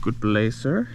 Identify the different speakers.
Speaker 1: good blazer